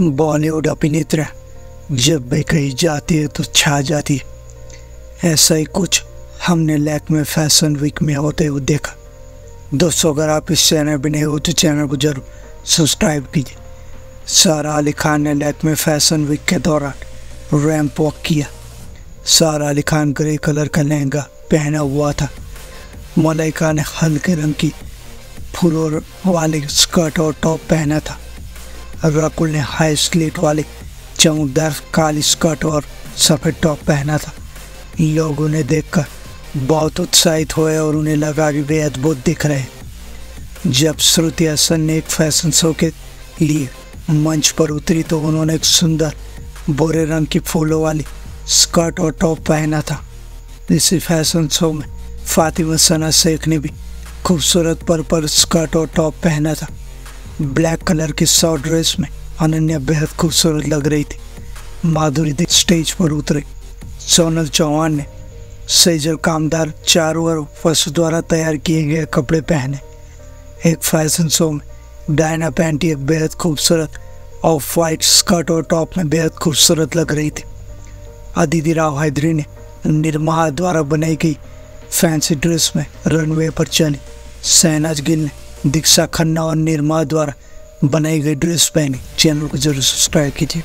बॉलीवुड अभिनेत्री, जब भी कहीं जाती है तो छा जाती है। ऐसा ही कुछ हमने लैक में फ़ैशन वीक में होते हुए देखा। दोस्तों, अगर आप इस चैनल पर नहीं हो तो चैनल को ज़रूर सब्सक्राइब कीजिए। सारा अली खान ने लैक में फ़ैशन वीक के दौरान रैंप वॉक किया। सारा अली खान ग्रे कलर का लहंगा पहना हुआ था। मलाइका ने हल्के रंग की फूलों वाले स्कर्ट और टॉप पहना था। रकुल ने हाई स्लीट वाली चमकदार काली स्कर्ट और सफ़ेद टॉप पहना था। लोग उन्हें देखकर बहुत उत्साहित हुए और उन्हें लगा कि वे अद्भुत दिख रहे जब श्रुति हसन ने एक फ़ैशन शो के लिए मंच पर उतरी तो उन्होंने एक सुंदर बोरे रंग की फूलों वाली स्कर्ट और टॉप पहना था। इसी फ़ैशन शो में फातिमा सना शेख ने भी खूबसूरत पर्पल स्कर्ट और टॉप पहना था। ब्लैक कलर की शॉर्ट ड्रेस में अनन्या बेहद खूबसूरत लग रही थी। माधुरी दी स्टेज पर उतरे। सोनल चौहान ने सेजल कामदार चारों ओर पशु द्वारा तैयार किए गए कपड़े पहने। एक फ़ैशन शो में डायना पैंटी एक बेहद खूबसूरत ऑफ़ वाइट स्कर्ट और टॉप में बेहद खूबसूरत लग रही थी। अदिति राव हैदरी ने निर्मा द्वारा बनाई गई फैंसी ड्रेस में रनवे पर चली। सहनाज गिल ने दीक्षा खन्ना और निर्मा द्वारा बनाई गई ड्रेस पहनी। चैनल को ज़रूर सब्सक्राइब कीजिए।